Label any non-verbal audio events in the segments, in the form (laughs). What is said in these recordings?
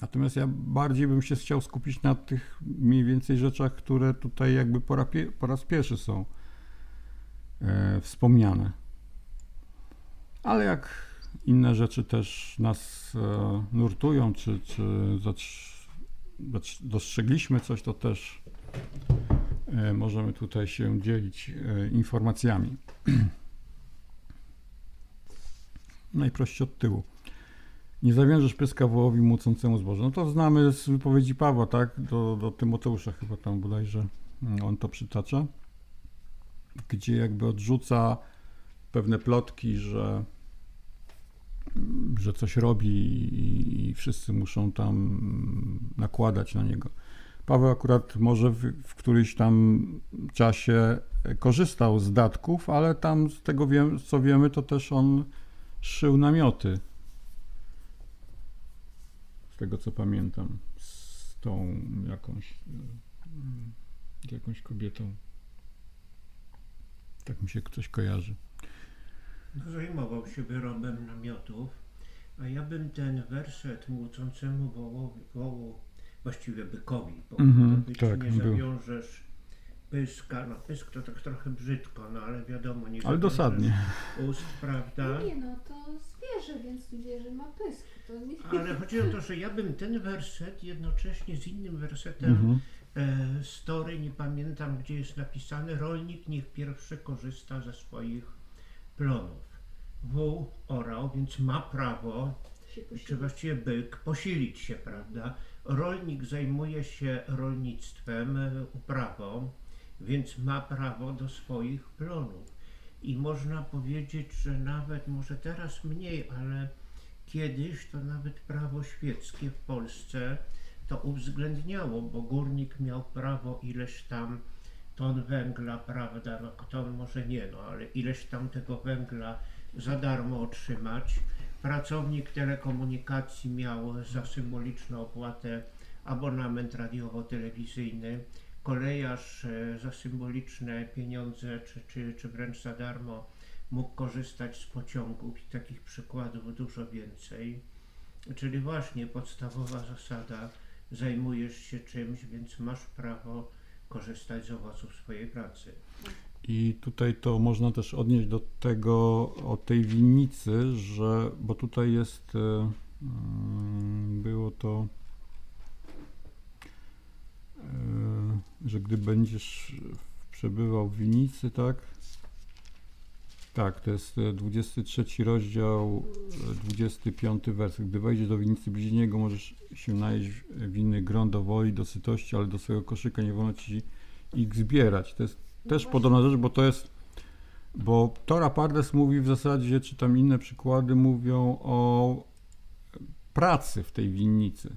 Natomiast ja bardziej bym się chciał skupić na tych mniej więcej rzeczach, które tutaj jakby po, rapie, po raz pierwszy są e, wspomniane. Ale jak inne rzeczy też nas e, nurtują, czy, czy dostrzegliśmy coś, to też e, możemy tutaj się dzielić e, informacjami. (clears throat) Najprościej od tyłu. Nie zawiążesz pyska wołowi mucącemu zboże. No to znamy z wypowiedzi Pawła, tak? Do, do Tymoteusza chyba tam bodajże mm, on to przytacza. Gdzie jakby odrzuca pewne plotki, że, że coś robi i, i wszyscy muszą tam nakładać na niego. Paweł akurat może w, w którymś tam czasie korzystał z datków, ale tam z tego wiem, co wiemy, to też on szył namioty. Tego co pamiętam, z tą jakąś, mm, z jakąś kobietą. Tak mi się coś kojarzy. No, Zajmował się wyrobem namiotów, a ja bym ten werset młócącemu wołowi, wołu, właściwie bykowi, bo to być tak, nie był. zawiążesz pyska, no pysk to tak trochę brzydko, no ale wiadomo, nie Ale dosadnie. ust, prawda? No nie no, to zwierzę, więc zwierzę ma pysk. Ale chodzi o to, że ja bym ten werset jednocześnie z innym wersetem Mhm. e, story, nie pamiętam gdzie jest napisane, rolnik niech pierwszy korzysta ze swoich plonów. Wół orał, więc ma prawo, czy właściwie byk, posilić się, prawda? Rolnik zajmuje się rolnictwem, e, uprawą, więc ma prawo do swoich plonów. I można powiedzieć, że nawet może teraz mniej, ale kiedyś to nawet prawo świeckie w Polsce to uwzględniało, bo górnik miał prawo ileś tam ton węgla, prawda, no ton może nie, no ale ileś tam tego węgla za darmo otrzymać. Pracownik telekomunikacji miał za symboliczną opłatę abonament radiowo-telewizyjny. Kolejarz e, za symboliczne pieniądze, czy, czy, czy wręcz za darmo mógł korzystać z pociągów i takich przykładów dużo więcej. Czyli właśnie podstawowa zasada, zajmujesz się czymś, więc masz prawo korzystać z owoców swojej pracy. I tutaj to można też odnieść do tego, o tej winnicy, że, bo tutaj jest, e, mm, było to, e, że gdy będziesz przebywał w winnicy, tak? Tak, to jest e, 23 rozdział, e, 25 werset. Gdy wejdziesz do winnicy bliźnie niego, możesz się najeść winny gron do woli, do sytości, ale do swojego koszyka nie wolno ci ich zbierać. To jest No też właśnie. podobna rzecz, bo to jest, bo Tora Pardes mówi w zasadzie, czy tam inne przykłady mówią o pracy w tej winnicy.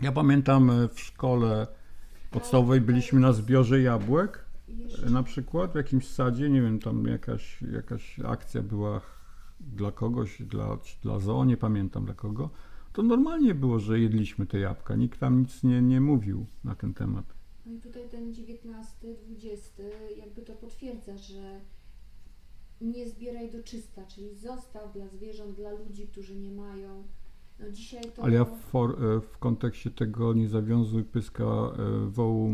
Ja pamiętam e, w szkole podstawowej byliśmy na zbiorze jabłek, Jeszcze- na przykład w jakimś sadzie, nie wiem, tam jakaś, jakaś akcja była dla kogoś, dla, dla zoo, nie pamiętam dla kogo. To normalnie było, że jedliśmy te jabłka, nikt tam nic nie, nie mówił na ten temat. No i tutaj ten 19, 20 jakby to potwierdza, że nie zbieraj do czysta, czyli zostaw dla zwierząt, dla ludzi, którzy nie mają. No dzisiaj to... Ale ja w, for, e, w kontekście tego nie zawiązuj pyska e, wołu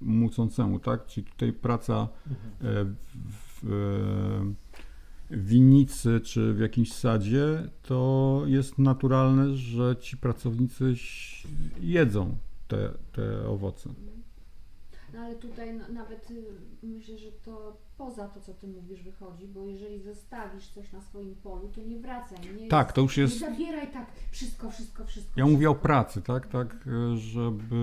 mucącemu, tak? Czyli tutaj praca e, w, w, e, w winnicy czy w jakimś sadzie, to jest naturalne, że ci pracownicy jedzą te, te owoce. No ale tutaj no, nawet y, myślę, że to poza to, co ty mówisz, wychodzi, bo jeżeli zostawisz coś na swoim polu, to nie wracaj. Nie, Tak, to już nie jest. zabieraj tak wszystko, wszystko, wszystko. Ja mówię o pracy, tak? Tak, e, żeby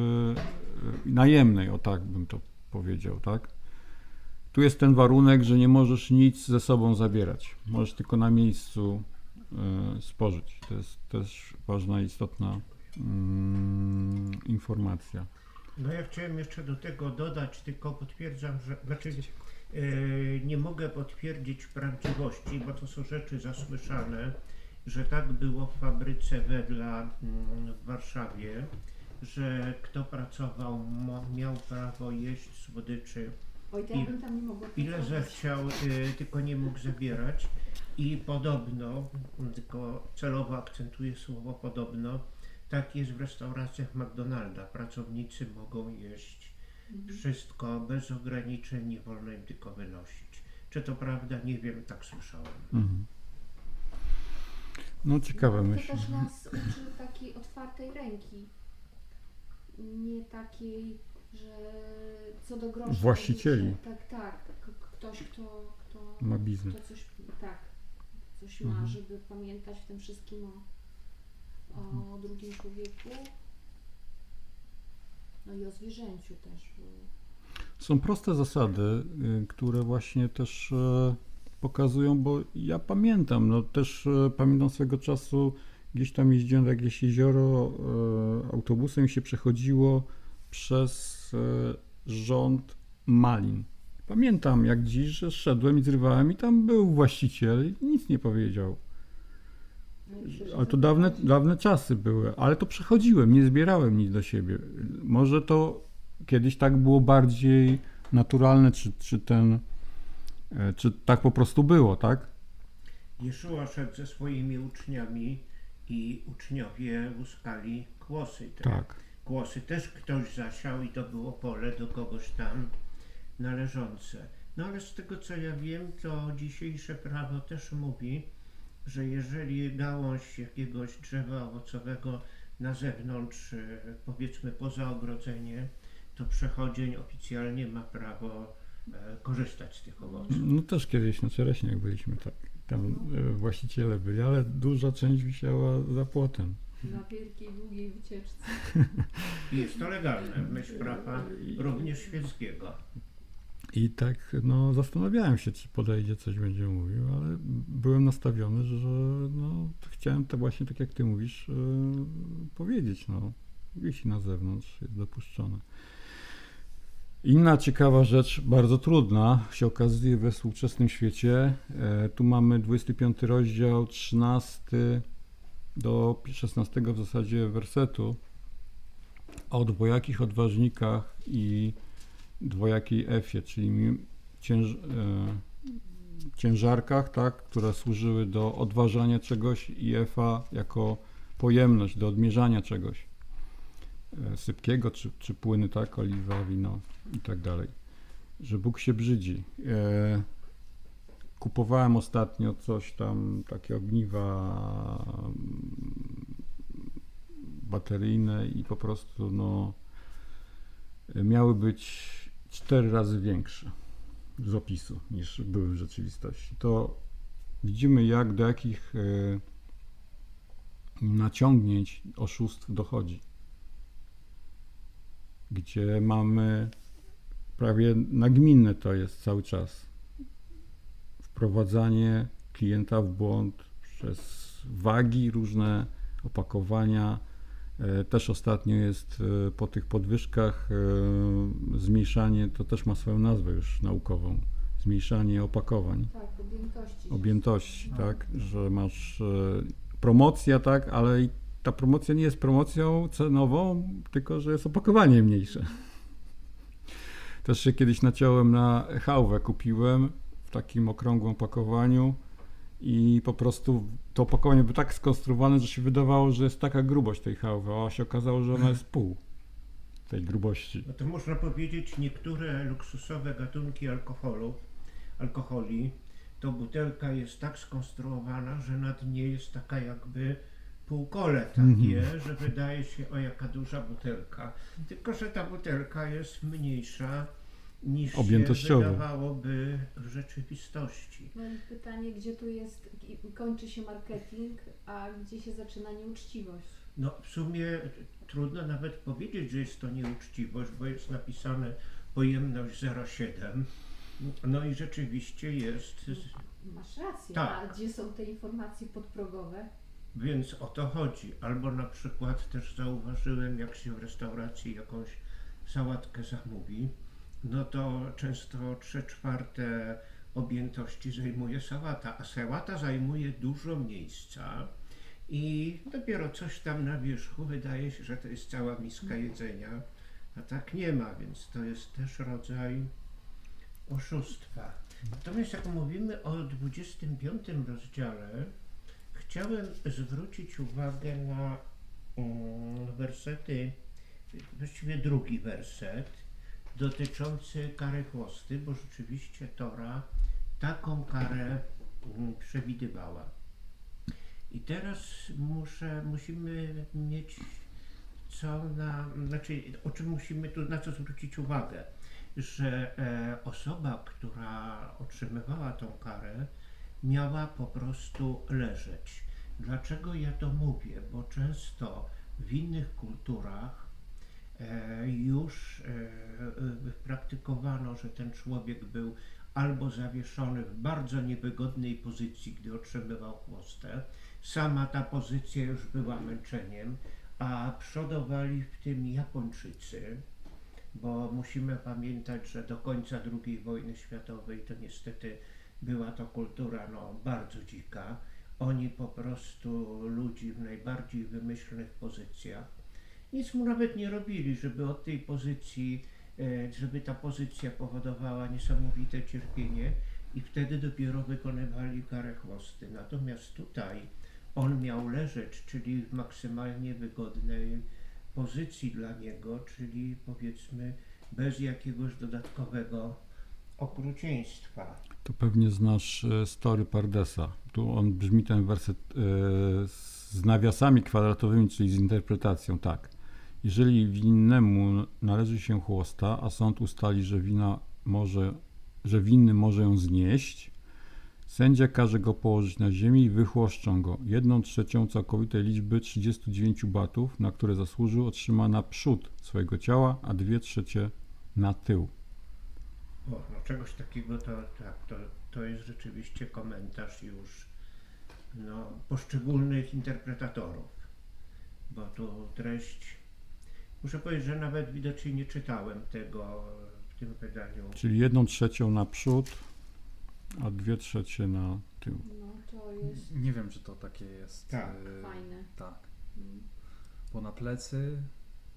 e, najemnej, o tak bym to powiedział, tak? Tu jest ten warunek, że nie możesz nic ze sobą zabierać. Możesz tylko na miejscu spożyć. To jest też ważna, istotna mm, informacja. No ja chciałem jeszcze do tego dodać, tylko potwierdzam, że znaczy e, nie mogę potwierdzić prawdziwości, bo to są rzeczy zasłyszane, że tak było w fabryce Wedla mm, w Warszawie, że kto pracował mo, miał prawo jeść słodyczy Oj, to ja bym tam nie mogła ile zechciał, y, tylko nie mógł zabierać. I podobno, tylko celowo akcentuję słowo podobno, tak jest w restauracjach McDonalda. Pracownicy mogą jeść Mhm. wszystko bez ograniczeń, nie wolno im tylko wynosić. Czy to prawda? Nie wiem, tak słyszałem. Mhm. No ciekawe No, myśli. To też nas uczy takiej otwartej ręki. Nie takiej, że co do grosza. Właścicieli. Tak, tak. Ktoś, kto, kto, Ma biznes. kto coś, tak, coś ma, Mhm. żeby pamiętać w tym wszystkim o, o drugim człowieku. No i o zwierzęciu też. Są proste zasady, y, które właśnie też e, pokazują, bo ja pamiętam, no też e, pamiętam swego czasu, gdzieś tam jeździłem na jakieś jezioro e, autobusem się przechodziło przez rząd malin. Pamiętam jak dziś, że szedłem i zrywałem i tam był właściciel i nic nie powiedział. Ale to dawne, dawne czasy były, ale to przechodziłem, nie zbierałem nic do siebie. Może to kiedyś tak było bardziej naturalne, czy, czy ten, e, czy tak po prostu było, tak? Jeszua szedł ze swoimi uczniami i uczniowie łuskali kłosy. Te Tak. Kłosy też ktoś zasiał i to było pole do kogoś tam należące. No ale z tego co ja wiem, to dzisiejsze prawo też mówi, że jeżeli gałąź jakiegoś drzewa owocowego na zewnątrz, e, powiedzmy poza ogrodzenie, to przechodzień oficjalnie ma prawo e, korzystać z tych owoców. No też kiedyś na Czereśniach byliśmy, tak. Tam e, właściciele byli, ale duża część wisiała za płotem. Na wielkiej, długiej wycieczce. I (laughs) jest to legalne myśl prawa również świeckiego. I tak no, zastanawiałem się, czy podejdzie, coś będzie mówił, ale byłem nastawiony, że no, chciałem to właśnie tak jak ty mówisz e, powiedzieć. No, wisi na zewnątrz, jest dopuszczone. Inna ciekawa rzecz, bardzo trudna, się okazuje we współczesnym świecie. E, tu mamy 25 rozdział, 13 do 16 w zasadzie wersetu o dwojakich odważnikach i dwojakiej Efie, czyli cięż, e, ciężarkach, tak, które służyły do odważania czegoś i Efa jako pojemność do odmierzania czegoś e, sypkiego, czy, czy płyny, tak, oliwa, wino i tak dalej. Że Bóg się brzydzi. E, kupowałem ostatnio coś tam, takie ogniwa bateryjne i po prostu no miały być cztery razy większe z opisu niż były w rzeczywistości. To widzimy jak do jakich e, naciągnięć oszustw dochodzi. Gdzie mamy prawie nagminne to jest cały czas. Wprowadzanie klienta w błąd przez wagi, różne opakowania, Też ostatnio jest e, po tych podwyżkach e, zmniejszanie, to też ma swoją nazwę już naukową, zmniejszanie opakowań, Tak, objętości. objętości, No. tak, że masz e, promocja, tak, ale i ta promocja nie jest promocją cenową, tylko że jest opakowanie mniejsze. Też się kiedyś naciąłem na hałwę, kupiłem w takim okrągłym opakowaniu i po prostu to opakowanie było tak skonstruowane, że się wydawało, że jest taka grubość tej hałwy, a się okazało, że ona jest pół tej grubości. No to można powiedzieć, niektóre luksusowe gatunki alkoholu, alkoholi, to butelka jest tak skonstruowana, że na dnie jest taka jakby półkole takie, Mhm. że wydaje się, o jaka duża butelka. Tylko, że ta butelka jest mniejsza niż się Objętościowo. wydawałoby w rzeczywistości. I pytanie, gdzie tu jest, kończy się marketing, a gdzie się zaczyna nieuczciwość? No w sumie trudno nawet powiedzieć, że jest to nieuczciwość, bo jest napisane pojemność 0,7. No i rzeczywiście jest, Masz rację, Tak. a gdzie są te informacje podprogowe? więc o to chodzi. Albo na przykład też zauważyłem, jak się w restauracji jakąś sałatkę zamówi, no to często 3 czwarte objętości zajmuje sałata, a sałata zajmuje dużo miejsca i dopiero coś tam na wierzchu wydaje się, że to jest cała miska jedzenia, a tak nie ma, więc to jest też rodzaj oszustwa. Natomiast jak mówimy o 25 rozdziale, chciałem zwrócić uwagę na mm, wersety, właściwie drugi werset, dotyczący kary chłosty, bo rzeczywiście Tora taką karę mm, przewidywała. I teraz muszę, musimy mieć co na, znaczy o czym musimy tu, na co zwrócić uwagę, że e, osoba, która otrzymywała tą karę, miała po prostu leżeć. Dlaczego ja to mówię? Bo często w innych kulturach już e, e, praktykowano, że ten człowiek był albo zawieszony w bardzo niewygodnej pozycji, gdy otrzymywał chłostę. Sama ta pozycja już była męczeniem, a przodowali w tym Japończycy, bo musimy pamiętać, że do końca II wojny światowej to niestety była to kultura no, bardzo dzika. Oni po prostu ludzi w najbardziej wymyślnych pozycjach nic mu nawet nie robili, żeby od tej pozycji, e, żeby ta pozycja powodowała niesamowite cierpienie i wtedy dopiero wykonywali karę chłosty. Natomiast tutaj on miał leżeć, czyli w maksymalnie wygodnej pozycji dla niego, czyli powiedzmy bez jakiegoś dodatkowego okrucieństwa. To pewnie znasz e, story Pardesa. Tu on brzmi ten werset e, z nawiasami kwadratowymi, czyli z interpretacją tak. Jeżeli winnemu należy się chłosta, a sąd ustali, że wina może, że winny może ją znieść, sędzia każe go położyć na ziemi i wychłoszczą go. Jedną trzecią całkowitej liczby 39 batów, na które zasłużył, otrzyma na przód swojego ciała, a dwie trzecie na tył. O, no czegoś takiego to, tak, to, to jest rzeczywiście komentarz już no, poszczególnych interpretatorów, bo tu treść, muszę powiedzieć, że nawet widocznie nie czytałem tego w tym wydaniu. Czyli jedną trzecią na przód, a dwie trzecie na tył. No to jest Nie wiem, czy to takie jest. Tak. y, fajne. Tak. Mm. Bo na plecy,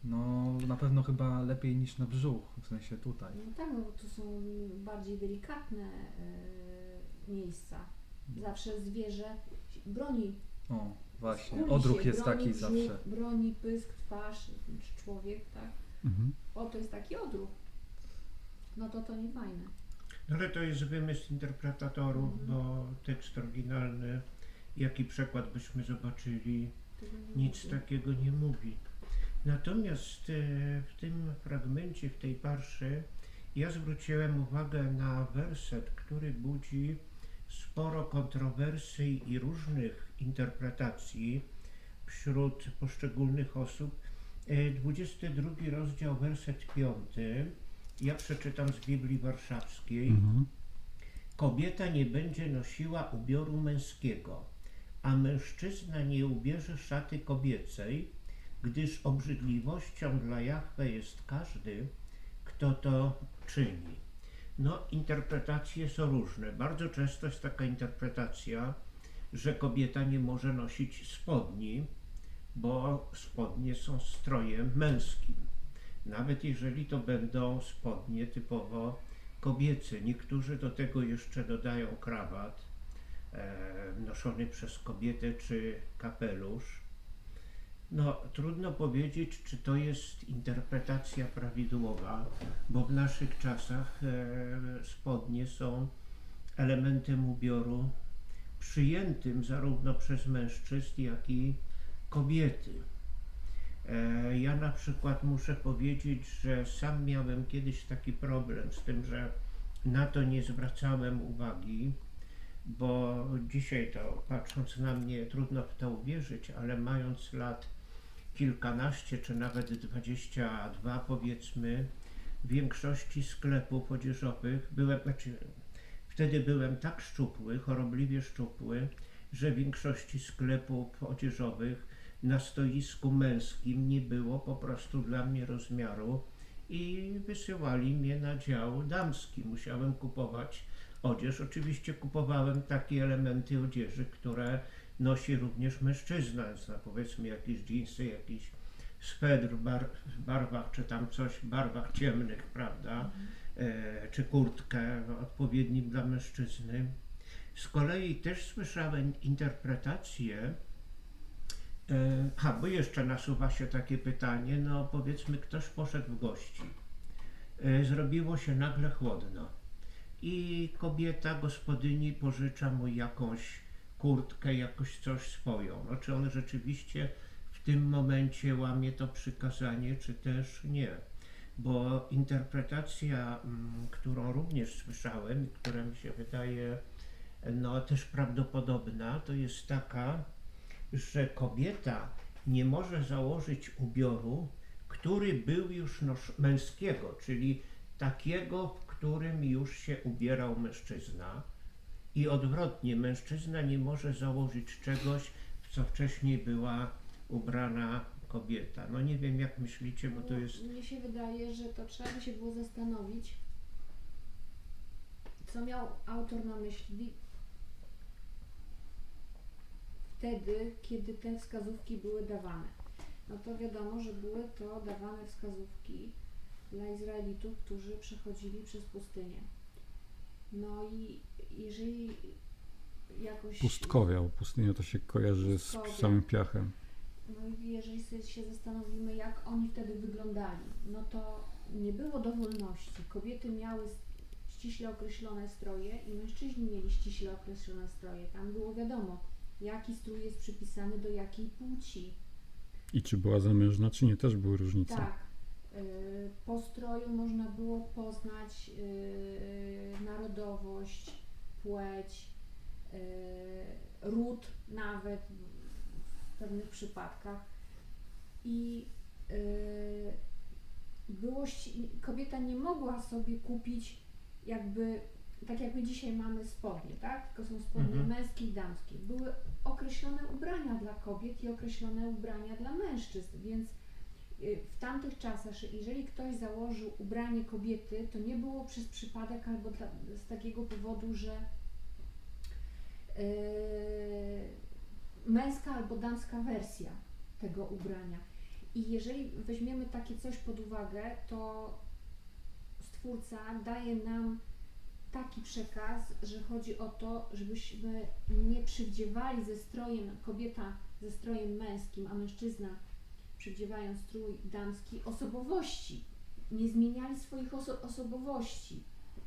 no na pewno chyba lepiej niż na brzuch, w sensie tutaj. No tak, no bo to są bardziej delikatne e, miejsca. Zawsze zwierzę broni. O, właśnie. Odruch się, jest broni taki brzuch, zawsze. Broni pysk, twarz, czy człowiek, tak? Mhm. O, to jest taki odruch. No to to nie fajne. No ale to jest wymysł interpretatorów, Mhm. bo tekst oryginalny, jaki przekład byśmy zobaczyli, nic lubię. takiego nie mówi. Natomiast e, w tym fragmencie, w tej parszy, ja zwróciłem uwagę na werset, który budzi sporo kontrowersji i różnych interpretacji wśród poszczególnych osób. E, 22 rozdział, werset 5. Ja przeczytam z Biblii Warszawskiej. Mhm. Kobieta nie będzie nosiła ubioru męskiego, a mężczyzna nie ubierze szaty kobiecej, gdyż obrzydliwością dla Jahwe jest każdy, kto to czyni. No, interpretacje są różne. Bardzo często jest taka interpretacja, że kobieta nie może nosić spodni, bo spodnie są strojem męskim. Nawet jeżeli to będą spodnie typowo kobiece. Niektórzy do tego jeszcze dodają krawat e, noszony przez kobietę czy kapelusz. No, trudno powiedzieć, czy to jest interpretacja prawidłowa, bo w naszych czasach e, spodnie są elementem ubioru przyjętym zarówno przez mężczyzn, jak i kobiety. E, Ja na przykład muszę powiedzieć, że sam miałem kiedyś taki problem z tym, że na to nie zwracałem uwagi, bo dzisiaj to patrząc na mnie trudno w to uwierzyć, ale mając lat kilkanaście czy nawet 22 powiedzmy, w większości sklepów odzieżowych byłem, znaczy wtedy byłem tak szczupły, chorobliwie szczupły, że w większości sklepów odzieżowych na stoisku męskim nie było po prostu dla mnie rozmiaru i wysyłali mnie na dział damski. Musiałem kupować odzież. Oczywiście kupowałem takie elementy odzieży, które nosi również mężczyzna, powiedzmy jakieś dżinsy, jakiś swedr w, bar, w barwach, czy tam coś w barwach ciemnych, prawda? E, czy kurtkę odpowiednim dla mężczyzny. Z kolei też słyszałem interpretację, e, ha, bo jeszcze nasuwa się takie pytanie, no powiedzmy ktoś poszedł w gości, e, zrobiło się nagle chłodno i kobieta, gospodyni pożycza mu jakąś kurtkę, jakoś coś swoją. No, czy on rzeczywiście w tym momencie łamie to przykazanie, czy też nie. Bo interpretacja, mm, którą również słyszałem i która mi się wydaje no, też prawdopodobna, to jest taka, że kobieta nie może założyć ubioru, który był już męskiego, czyli takiego, w którym już się ubierał mężczyzna. I odwrotnie, mężczyzna nie może założyć czegoś, w co wcześniej była ubrana kobieta. No nie wiem, jak myślicie, bo to jest. Mnie się wydaje, że to trzeba by się było zastanowić, co miał autor na myśli wtedy, kiedy te wskazówki były dawane. No to wiadomo, że były to dawane wskazówki dla Izraelitów, którzy przechodzili przez pustynię. No i jeżeli jakoś... Pustkowia, bo pustynia to się kojarzy z samym piachem. No i jeżeli sobie się zastanowimy, jak oni wtedy wyglądali, no to nie było dowolności. Kobiety miały ściśle określone stroje i mężczyźni mieli ściśle określone stroje. Tam było wiadomo, jaki strój jest przypisany do jakiej płci. I czy była zamężna, czy nie, też były różnice. Tak. y, Po stroju można było poznać y, narodowość, płeć, y, ród nawet w pewnych przypadkach. I y, było, kobieta nie mogła sobie kupić jakby, tak jak my dzisiaj mamy spodnie, tak? Tylko są spodnie Mhm. męskie i damskie. Były określone ubrania dla kobiet i określone ubrania dla mężczyzn, więc y, w tamtych czasach, jeżeli ktoś założył ubranie kobiety, to nie było przez przypadek albo dla, z takiego powodu, że yy, męska albo damska wersja tego ubrania. I jeżeli weźmiemy takie coś pod uwagę, to Stwórca daje nam taki przekaz, że chodzi o to, żebyśmy nie przywdziewali ze strojem, kobieta ze strojem męskim, a mężczyzna przywdziewając strój damski, osobowości. Nie zmieniali swoich oso- osobowości,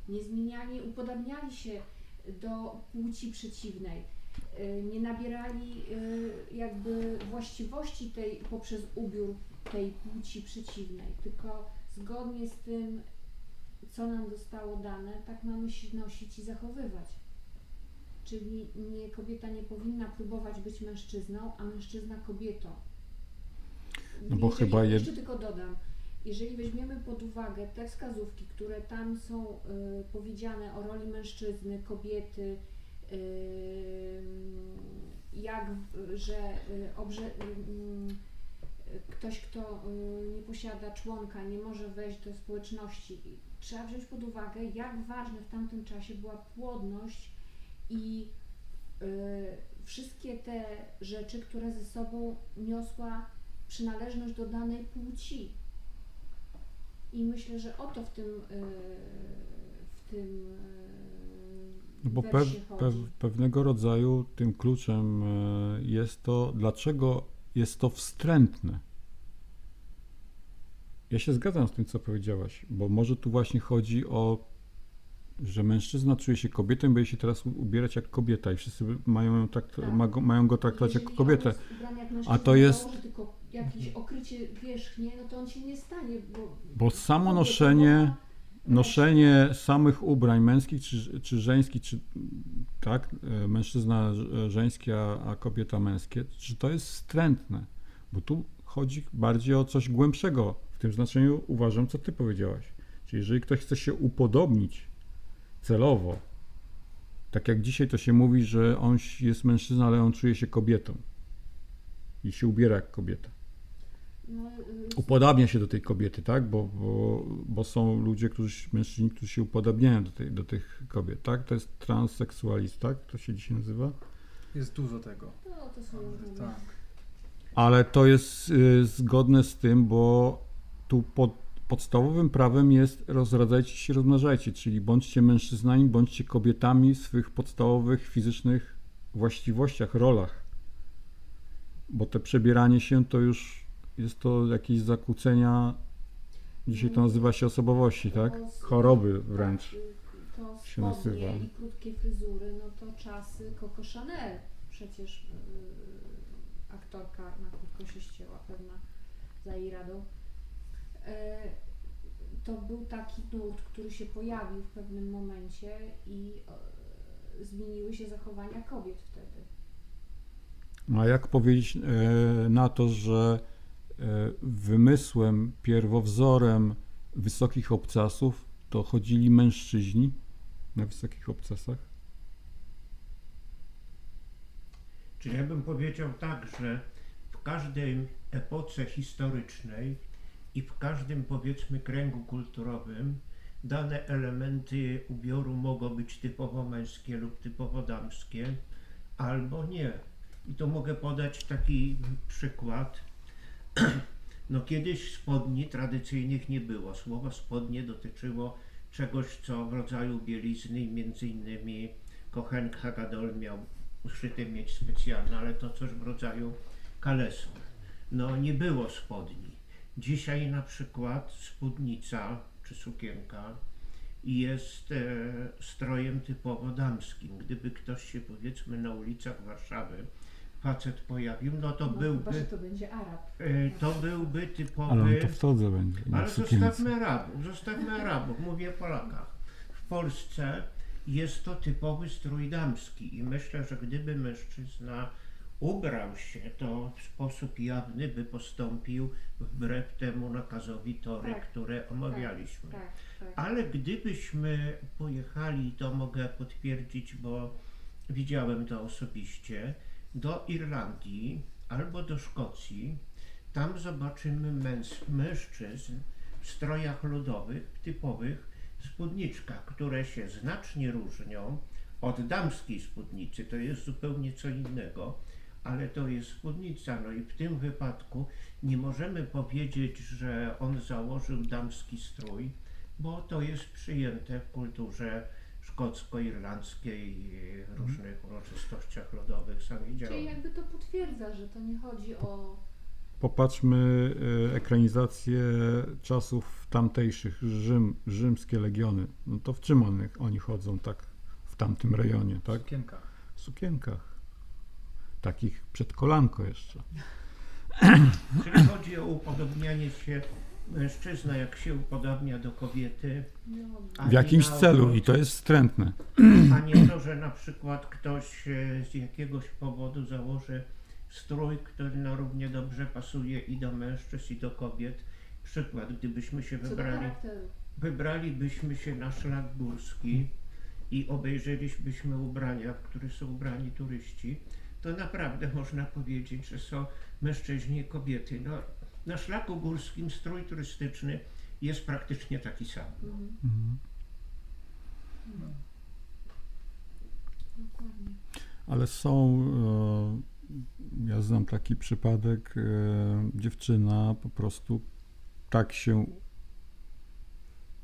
nie zmieniali, upodabniali się do płci przeciwnej, nie nabierali y, jakby właściwości tej poprzez ubiór tej płci przeciwnej, tylko zgodnie z tym, co nam zostało dane, tak mamy się nosić i zachowywać. Czyli nie, kobieta nie powinna próbować być mężczyzną, a mężczyzna kobietą. No bo Jeżeli- chyba Jeszcze tylko dodam, jeżeli weźmiemy pod uwagę te wskazówki, które tam są y, powiedziane o roli mężczyzny, kobiety, y, jak, że y, obrze, y, mm, ktoś, kto y, nie posiada członka, nie może wejść do społeczności. Trzeba wziąć pod uwagę, jak ważna w tamtym czasie była płodność i y, wszystkie te rzeczy, które ze sobą niosła przynależność do danej płci. I myślę, że o to w tym, y, w tym y, No bo pew, wersie pew, chodzi. pewnego rodzaju tym kluczem e, jest to, dlaczego jest to wstrętne. Ja się zgadzam z tym, co powiedziałaś, bo może tu właśnie chodzi o, że mężczyzna czuje się kobietą i będzie się teraz ubierać jak kobieta i wszyscy mają, ją trakt, Tak. ma go, mają go traktować jako kobietę. A to jest- jakieś okrycie wierzchnie, no to on się nie stanie, bo... Bo samo noszenie, noszenie samych ubrań męskich czy, czy żeńskich, czy tak, e, mężczyzna ż- żeński, a, a kobieta męskie, czy to jest wstrętne? Bo tu chodzi bardziej o coś głębszego. W tym znaczeniu uważam, co ty powiedziałaś. Czyli jeżeli ktoś chce się upodobnić celowo, tak jak dzisiaj to się mówi, że on jest mężczyzną, ale on czuje się kobietą i się ubiera jak kobieta upodabnia się do tej kobiety, tak? Bo, bo, bo są ludzie, którzy, mężczyźni, którzy się upodabniają do, tej, do tych kobiet, tak? To jest transseksualizm, tak? To się dzisiaj nazywa. Jest dużo tego. no, to są różne Tak. Ale to jest y, zgodne z tym, bo tu pod, podstawowym prawem jest rozradzajcie się, rozmnażajcie, czyli bądźcie mężczyznami, bądźcie kobietami w swych podstawowych fizycznych właściwościach, rolach. Bo te przebieranie się to już jest to jakieś zakłócenia, dzisiaj to nazywa się osobowości, tak? Choroby wręcz. Tak, y, to się nazywa. i krótkie fryzury, no to czasy Coco Chanel. Przecież y, aktorka na krótko się ścięła, pewna za jej radą. E, to był taki nurt, który się pojawił w pewnym momencie i e, zmieniły się zachowania kobiet wtedy. A jak powiedzieć e, na to, że wymysłem, pierwowzorem wysokich obcasów to chodzili mężczyźni na wysokich obcasach? Czyli ja bym powiedział tak, że w każdej epoce historycznej i w każdym powiedzmy kręgu kulturowym dane elementy ubioru mogą być typowo męskie lub typowo damskie, albo nie. I tu mogę podać taki przykład. (clears throat) No kiedyś spodni tradycyjnych nie było. Słowo spodnie dotyczyło czegoś, co w rodzaju bielizny, między innymi Kochen Hagadol miał uszyte mieć specjalne, ale to coś w rodzaju kalesów. No nie było spodni. Dzisiaj na przykład spódnica czy sukienka jest e, strojem typowo damskim. Gdyby ktoś się powiedzmy na ulicach Warszawy facet pojawił, no to no, chyba, byłby, że to będzie Arab. e, to byłby typowy... Ale on to w todze będzie. Ale zostawmy Arabów, zostawmy Arabów, mówię o Polakach. W Polsce jest to typowy strój damski i myślę, że gdyby mężczyzna ubrał się, to w sposób jawny by postąpił wbrew temu nakazowi tory, Tak, które omawialiśmy. Tak, tak. Ale gdybyśmy pojechali, to mogę potwierdzić, bo widziałem to osobiście, do Irlandii albo do Szkocji, tam zobaczymy męs- mężczyzn w strojach ludowych, typowych spódniczkach, które się znacznie różnią od damskiej spódnicy. To jest zupełnie co innego, ale to jest spódnica. No i w tym wypadku nie możemy powiedzieć, że on założył damski strój, bo to jest przyjęte w kulturze szkocko-irlandzkiej, różnych uroczystościach lodowych, sam Czyli widziałem. jakby to potwierdza, że to nie chodzi o Popatrzmy e, ekranizację czasów tamtejszych, Rzym, rzymskie legiony. No to w czym one, oni chodzą tak w tamtym rejonie, tak? W sukienkach. W sukienkach. Takich przed kolanko jeszcze. Czyli chodzi o upodobnianie się mężczyzna, jak się upodobnia do kobiety, no, W jakimś celu i to jest wstrętne. a nie to, że na przykład ktoś e, z jakiegoś powodu założy strój, który no równie dobrze pasuje i do mężczyzn, i do kobiet. Przykład, gdybyśmy się wybrali, wybralibyśmy się na szlak górski i obejrzelibyśmy ubrania, w których są ubrani turyści, to naprawdę można powiedzieć, że są mężczyźni i kobiety. No, na szlaku górskim strój turystyczny jest praktycznie taki sam. Mhm, Mhm. No. dokładnie. Ale są, e, ja znam taki przypadek, e, dziewczyna po prostu tak się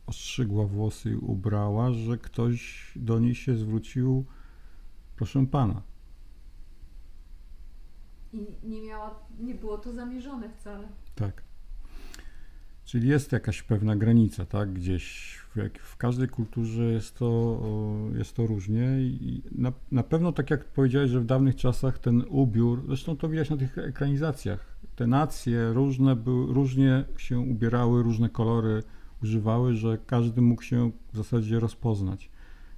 ostrzygła włosy i ubrała, że ktoś do niej się zwrócił, proszę pana. I nie miała, nie było to zamierzone wcale. Tak. Czyli jest jakaś pewna granica, tak? Gdzieś w, w każdej kulturze jest to, jest to różnie i na, na pewno tak jak powiedziałeś, że w dawnych czasach ten ubiór, zresztą to widać na tych ekranizacjach, te nacje różne były, różnie się ubierały, różne kolory używały, że każdy mógł się w zasadzie rozpoznać.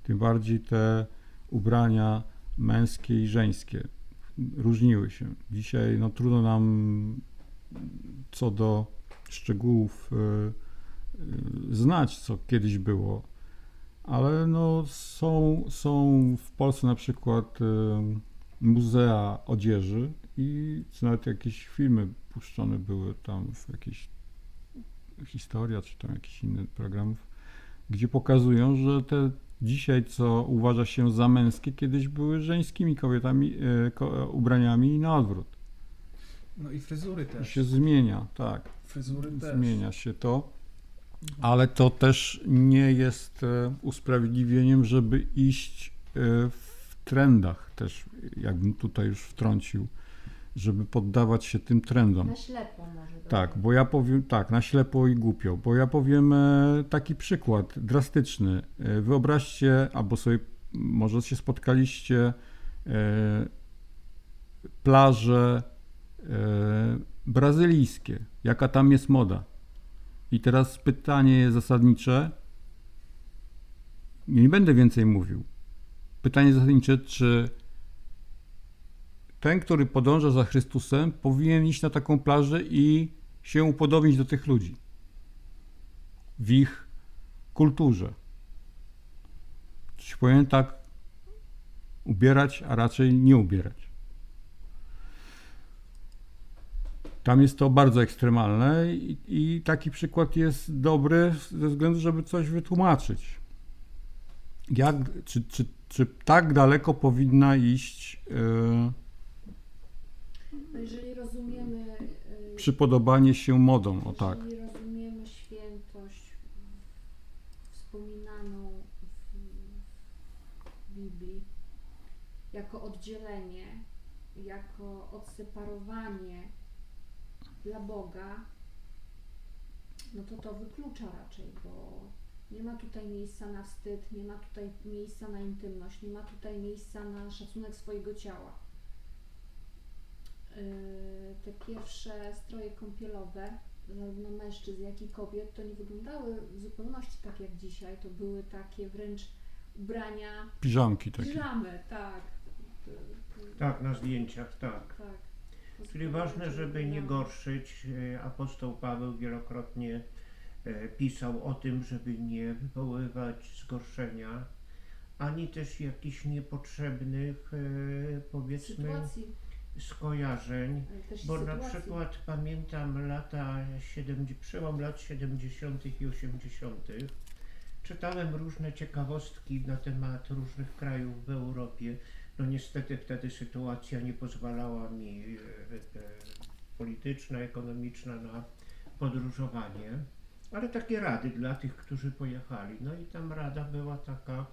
Tym bardziej te ubrania męskie i żeńskie różniły się. Dzisiaj no, trudno nam co do szczegółów y, y, znać, co kiedyś było, ale no, są, są w Polsce na przykład y, muzea odzieży i nawet jakieś filmy puszczone były tam w jakiejś historia, czy tam jakichś innych programów, gdzie pokazują, że te dzisiaj, co uważa się za męskie, kiedyś były żeńskimi kobietami, ko, ubraniami i na odwrót. No i fryzury I też. się zmienia, tak. Fryzury też. Zmienia się to. ale to też nie jest e, usprawiedliwieniem, żeby iść e, w trendach też, jakbym tutaj już wtrącił, żeby poddawać się tym trendom. Na ślepo może. Tak, bo ja powiem tak, na ślepo i głupio, bo ja powiem e, taki przykład drastyczny. Wyobraźcie, albo sobie może się spotkaliście plaże brazylijskie, jaka tam jest moda. I teraz pytanie zasadnicze, nie będę więcej mówił. Pytanie zasadnicze, czy ten, który podąża za Chrystusem, powinien iść na taką plażę i się upodobnić do tych ludzi w ich kulturze. Czy się powinien tak ubierać, a raczej nie ubierać. Tam jest to bardzo ekstremalne i, i taki przykład jest dobry ze względu, żeby coś wytłumaczyć. Jak, czy, czy, czy tak daleko powinna iść yy, jeżeli rozumiemy. y, przypodobanie się modą, o tak. Jeżeli rozumiemy świętość wspominaną w Biblii jako oddzielenie, jako odseparowanie dla Boga, no to to wyklucza raczej, bo nie ma tutaj miejsca na wstyd, nie ma tutaj miejsca na intymność, nie ma tutaj miejsca na szacunek swojego ciała. Yy, te pierwsze stroje kąpielowe, zarówno mężczyzn, jak i kobiet, to nie wyglądały w zupełności tak jak dzisiaj. To były takie wręcz ubrania, Piżamki takie. piżamy, tak. Tak, na zdjęciach, tak. tak. Czyli ważne, żeby nie gorszyć. e, Apostoł Paweł wielokrotnie e, pisał o tym, żeby nie wywoływać zgorszenia, ani też jakichś niepotrzebnych, e, powiedzmy, Sytuacji, skojarzeń. Bo na sytuacji. przykład pamiętam lata 70, przełom lat 70. i 80. Czytałem różne ciekawostki na temat różnych krajów w Europie. No niestety wtedy sytuacja nie pozwalała mi e, e, polityczna, ekonomiczna na podróżowanie, ale takie rady dla tych, którzy pojechali. No i tam rada była taka,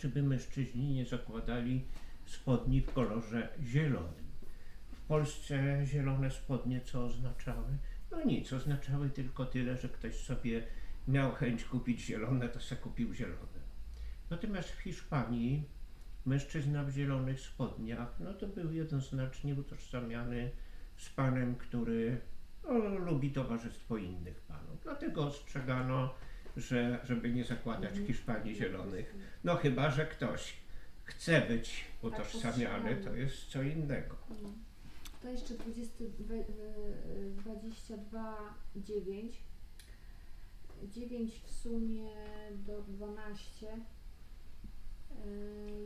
żeby mężczyźni nie zakładali spodni w kolorze zielonym. W Polsce zielone spodnie co oznaczały? No nic, oznaczały tylko tyle, że ktoś sobie miał chęć kupić zielone, to se kupił zielone. Natomiast w Hiszpanii mężczyzna w zielonych spodniach, no to był jednoznacznie utożsamiany z panem, który no, lubi towarzystwo innych panów. Dlatego ostrzegano, że żeby nie zakładać w Hiszpanii zielonych. No chyba, że ktoś chce być utożsamiany, to jest co innego. No. To jeszcze 20, we- we- 22, 9. 9 w sumie do 12 y,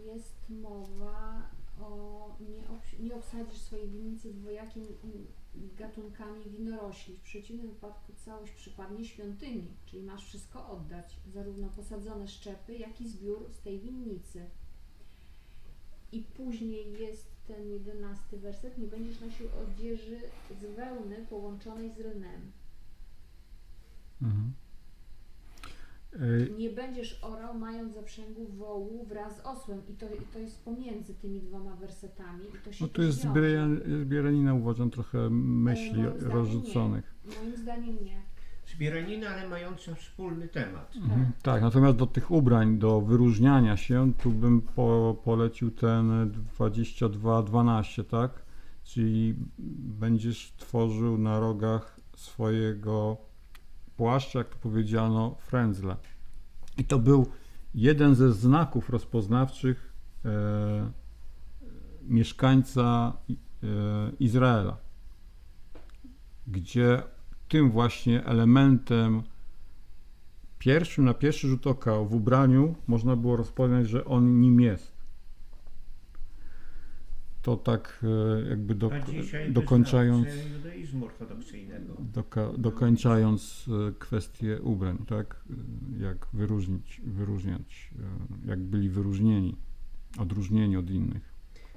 jest mowa o nie, obs- nie obsadzisz swojej winnicy dwojakimi gatunkami winorośli. W przeciwnym wypadku całość przypadnie świątyni, czyli masz wszystko oddać, zarówno posadzone szczepy, jak i zbiór z tej winnicy. I później jest ten jedenasty werset, nie będziesz nosił odzieży z wełny połączonej z lnem. Mhm. Y, Nie będziesz orał mając zaprzęgu wołu wraz z osłem. I to, i to jest pomiędzy tymi dwoma wersetami. I to się No to jest zbieranina, uważam, trochę myśli moim rozrzuconych. Moim zdaniem nie. Zbieranina, ale mająca wspólny temat. Mhm. Tak, natomiast do tych ubrań, do wyróżniania się, tu bym po, polecił ten 22-12, tak? Czyli będziesz tworzył na rogach swojego płaszcza, jak to powiedziano, frędzle. I to był jeden ze znaków rozpoznawczych e, mieszkańca e, Izraela, gdzie tym właśnie elementem pierwszym, na pierwszy rzut oka w ubraniu można było rozpoznać, że on nim jest. To tak e, jakby do, dokończając, doka, dokończając e, kwestię ubrań, tak? Jak wyróżnić, wyróżniać, e, jak byli wyróżnieni, odróżnieni od innych.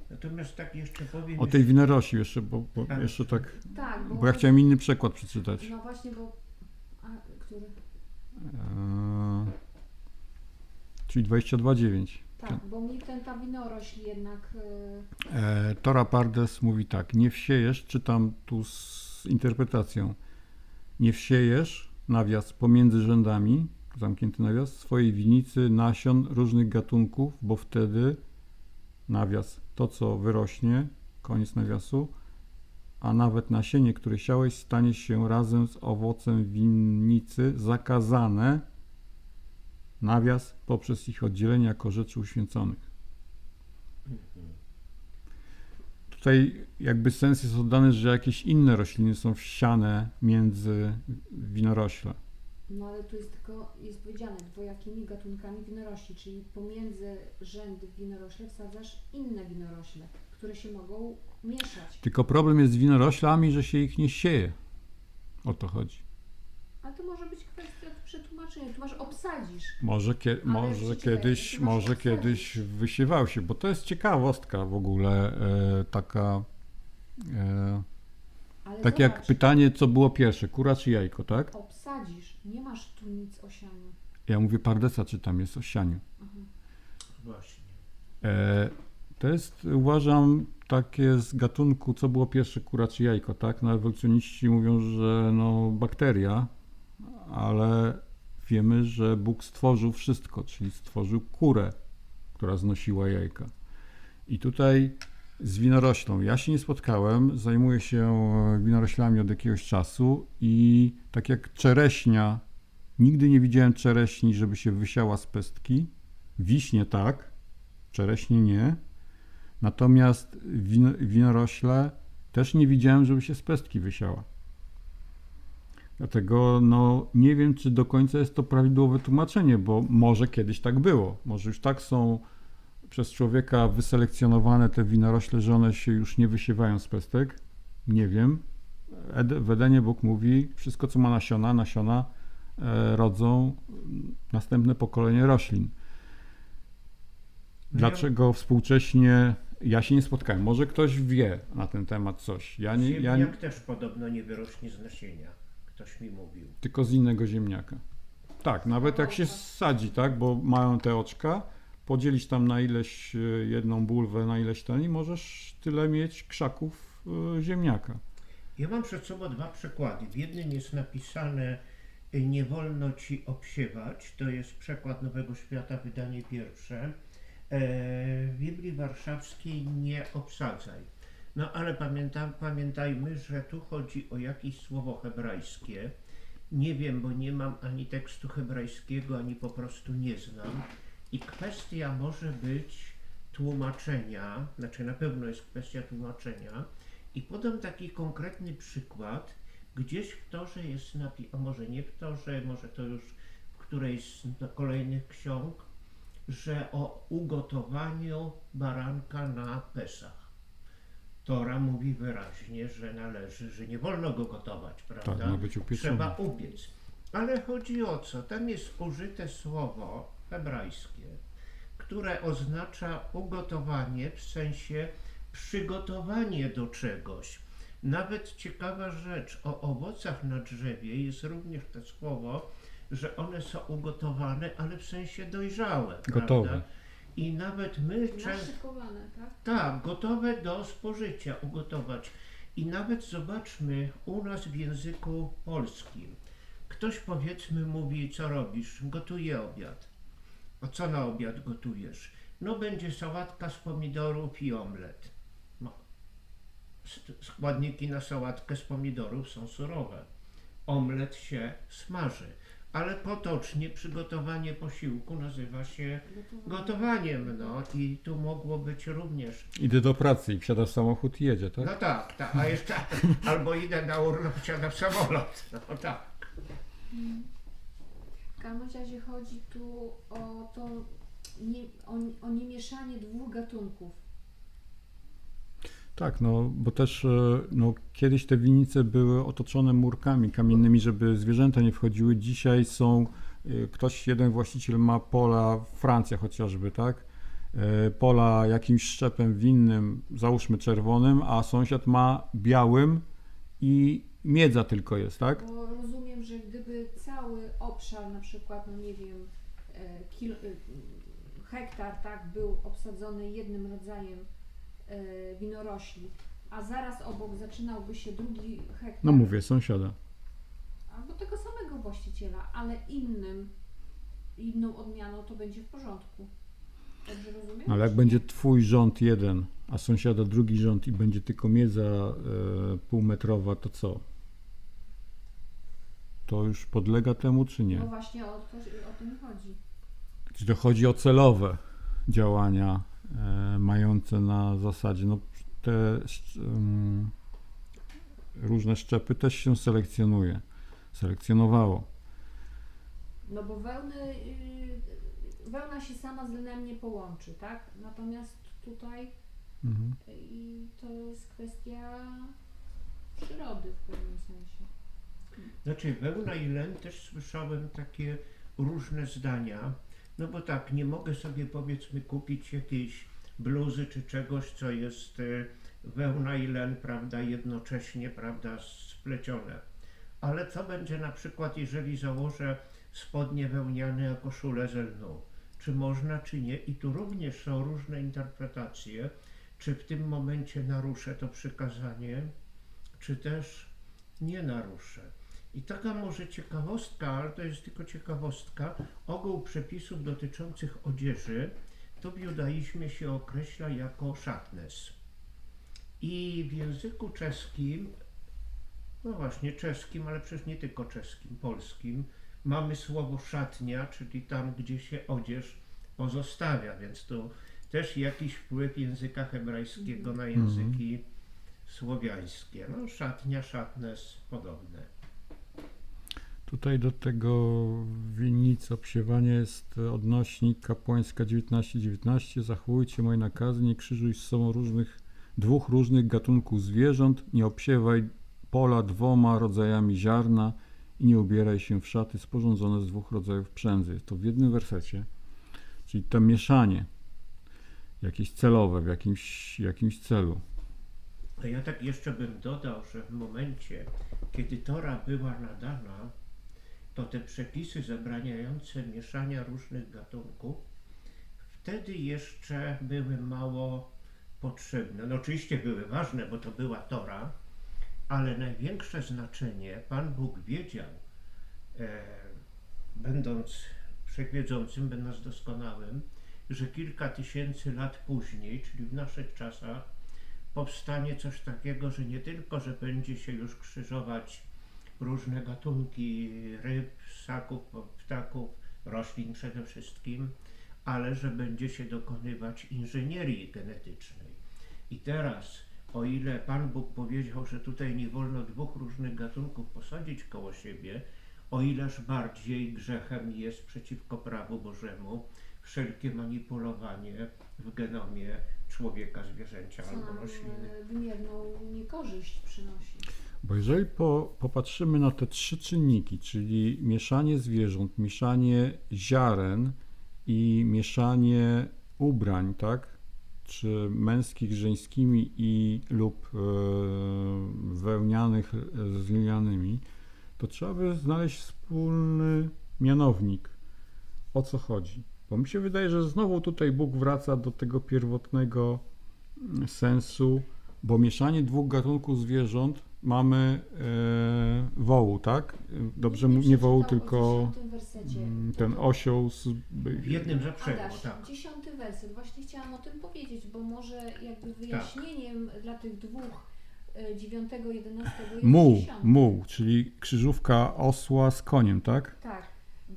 Natomiast tak jeszcze powiem, O tej winerosi jeszcze, bo, bo Tak. jeszcze tak, Tak, bo, bo ja chciałem inny przykład przeczytać. No właśnie, bo... A, który? E, czyli 22,9. Tak, bo mi ten winorośl jednak y, E, Tora Pardes mówi tak, nie wsiejesz, czytam tu z interpretacją, nie wsiejesz, nawias, pomiędzy rzędami, zamknięty nawias, swojej winicy nasion różnych gatunków, bo wtedy, nawias, to co wyrośnie, koniec nawiasu, a nawet nasienie, które siałeś, stanie się razem z owocem winnicy zakazane, nawias, poprzez ich oddzielenie jako rzeczy uświęconych. Tutaj jakby sens jest oddany, że jakieś inne rośliny są wsiane między winorośle. No ale tu jest tylko, jest powiedziane, dwojakimi gatunkami winorośli, czyli pomiędzy rzędy winorośle wsadzasz inne winorośle, które się mogą mieszać. Tylko problem jest z winoroślami, że się ich nie sieje. O to chodzi. A to może być kwestia przetłumaczenia, tu masz obsadzisz. Może, kie, może kiedyś, może obsadzić. kiedyś wysiewał się, bo to jest ciekawostka w ogóle e, taka. E, Ale tak jak zobacz, pytanie, co było pierwsze, kura czy jajko, tak? obsadzisz, nie masz tu nic o sianiu. Ja mówię pardesa, czy tam jest o sianiu. Mhm. Właśnie. E, to jest, uważam, takie z gatunku, co było pierwsze, kura czy jajko, tak? No, ewolucjoniści mówią, że no, bakteria, ale wiemy, że Bóg stworzył wszystko, czyli stworzył kurę, która znosiła jajka. I tutaj z winoroślą. Ja się nie spotkałem, zajmuję się e, winoroślami od jakiegoś czasu i tak jak czereśnia, nigdy nie widziałem czereśni, żeby się wysiała z pestki. Wiśnie tak, czereśnie nie. Natomiast win, winorośle też nie widziałem, żeby się z pestki wysiała. Dlatego no, nie wiem, czy do końca jest to prawidłowe tłumaczenie, bo może kiedyś tak było. Może już tak są przez człowieka wyselekcjonowane te winorośle, że one się już nie wysiewają z pestek. Nie wiem. Ed- W Edenie Bóg mówi, wszystko co ma nasiona, nasiona e, rodzą następne pokolenie roślin. Dlaczego współcześnie ja się nie spotkałem? Może ktoś wie na ten temat coś. Ja nie, ja Ziemniak też podobno nie wyrośnie z nasienia. Ktoś mi mówił. tylko z innego ziemniaka. Tak, nawet jak się sadzi, tak, bo mają te oczka, podzielić tam na ileś e, jedną bulwę, na ileś ten i możesz tyle mieć krzaków e, ziemniaka. Ja mam przed sobą dwa przykłady. W jednym jest napisane y, nie wolno ci obsiewać. To jest przekład Nowego Świata, wydanie pierwsze. E, W Biblii Warszawskiej nie obsadzaj. No ale pamięta, pamiętajmy, że tu chodzi o jakieś słowo hebrajskie. Nie wiem, bo nie mam ani tekstu hebrajskiego, ani po prostu nie znam. I kwestia może być tłumaczenia, znaczy na pewno jest kwestia tłumaczenia. I podam taki konkretny przykład. Gdzieś w Torze jest napisane, a może nie w Torze, może to już w którejś z kolejnych ksiąg, że o ugotowaniu baranka na Pesach. Tora mówi wyraźnie, że należy, że nie wolno go gotować, Tak, prawda? ma być upieczony. Trzeba upiec. Ale chodzi o co? Tam jest użyte słowo hebrajskie, które oznacza ugotowanie w sensie przygotowanie do czegoś. Nawet ciekawa rzecz, o owocach na drzewie jest również to słowo, że one są ugotowane, ale w sensie dojrzałe. Gotowe. Prawda? I nawet my często. Tak? Tak, gotowe do spożycia, ugotować. I nawet zobaczmy u nas w języku polskim. Ktoś powiedzmy mówi, co robisz? Gotuję obiad. A co na obiad gotujesz? No będzie sałatka z pomidorów i omlet. No. Składniki na sałatkę z pomidorów są surowe. Omlet się smaży. Ale potocznie przygotowanie posiłku nazywa się gotowaniem. No i tu mogło być również Idę do pracy i wsiada w samochód i jedzie, tak? no tak, tak, a jeszcze (laughs) albo idę na urlop, wsiadam w samolot. No tak. W każdym razie chodzi tu o to, nie, o, o niemieszanie dwóch gatunków. Tak, no bo też e, no, kiedyś te winnice były otoczone murkami kamiennymi, żeby zwierzęta nie wchodziły. Dzisiaj są, e, ktoś, jeden właściciel ma pola, Francja chociażby, tak? E, Pola jakimś szczepem winnym, załóżmy czerwonym, a sąsiad ma białym i miedza tylko jest, tak? Bo rozumiem, że gdyby cały obszar, na przykład, no nie wiem, kil, hektar, tak, był obsadzony jednym rodzajem winorośli, a zaraz obok zaczynałby się drugi hektar, No mówię, sąsiada. albo tego samego właściciela, ale innym, inną odmianą, to będzie w porządku. Dobrze rozumiem? Ale jak będzie twój rząd jeden, a sąsiada drugi rząd i będzie tylko miedza e, półmetrowa, to co? To już podlega temu, czy nie? No właśnie o, to, o tym chodzi. Czy to chodzi o celowe działania e, mające na zasadzie, no te ym, różne szczepy też się selekcjonuje, selekcjonowało. No bo wełny, yy, wełna się sama z lnem nie połączy, tak? Natomiast tutaj Mhm. i to jest kwestia przyrody w pewnym sensie. Znaczy wełna i len też słyszałem takie różne zdania. No bo tak, nie mogę sobie powiedzmy kupić jakiejś bluzy czy czegoś, co jest e, wełna i len, prawda, jednocześnie, prawda, splecione. Ale co będzie na przykład, jeżeli założę spodnie wełniane, a koszulę ze lnu? Czy można, czy nie? I tu również są różne interpretacje. Czy w tym momencie naruszę to przykazanie, czy też nie naruszę. I taka może ciekawostka, ale to jest tylko ciekawostka, ogół przepisów dotyczących odzieży to w judaizmie się określa jako szatnes. I w języku czeskim, no właśnie czeskim, ale przecież nie tylko czeskim, polskim, mamy słowo szatnia, czyli tam, gdzie się odzież pozostawia, więc tu też jakiś wpływ języka hebrajskiego na języki słowiańskie. No szatnia, szatnes, podobne. Tutaj do tego winnicy obsiewania jest odnośnik kapłańska 1919. Zachowujcie moje nakazy, nie krzyżuj z sobą różnych, dwóch różnych gatunków zwierząt, nie obsiewaj pola dwoma rodzajami ziarna i nie ubieraj się w szaty sporządzone z dwóch rodzajów przędzy. Jest to w jednym wersecie, czyli to mieszanie jakieś celowe w jakimś, jakimś celu. A ja tak jeszcze bym dodał, że w momencie, kiedy Tora była nadana, to te przepisy zabraniające mieszania różnych gatunków wtedy jeszcze były mało potrzebne. No oczywiście były ważne, bo to była Tora, ale największe znaczenie Pan Bóg wiedział, e, będąc wszechwiedzącym, będąc doskonałym, że kilka tysięcy lat później, czyli w naszych czasach, powstanie coś takiego, że nie tylko, że będzie się już krzyżować różne gatunki ryb, ssaków, ptaków, roślin przede wszystkim, ale że będzie się dokonywać inżynierii genetycznej. I teraz, o ile Pan Bóg powiedział, że tutaj nie wolno dwóch różnych gatunków posadzić koło siebie, o ileż bardziej grzechem jest przeciwko prawu Bożemu wszelkie manipulowanie w genomie człowieka, zwierzęcia Co albo rośliny. e, wymierną niekorzyść przynosi. Bo jeżeli po, popatrzymy na te trzy czynniki, czyli mieszanie zwierząt, mieszanie ziaren i mieszanie ubrań, tak? Czy męskich z żeńskimi i lub e, wełnianych z lnianymi, to trzeba by znaleźć wspólny mianownik. O co chodzi? Bo mi się wydaje, że znowu tutaj Bóg wraca do tego pierwotnego mm, sensu, bo mieszanie dwóch gatunków zwierząt mamy e, wołu, tak? Dobrze, mu- nie wołu, tylko mm, ten osioł z... W jednym Adaś, tak. dziesiąty werset. Właśnie chciałam o tym powiedzieć, bo może jakby wyjaśnieniem dla tych dwóch, e, dziewiątego, jedenastego jest Muł, dziesiąty. muł, czyli krzyżówka osła z koniem, tak? Tak,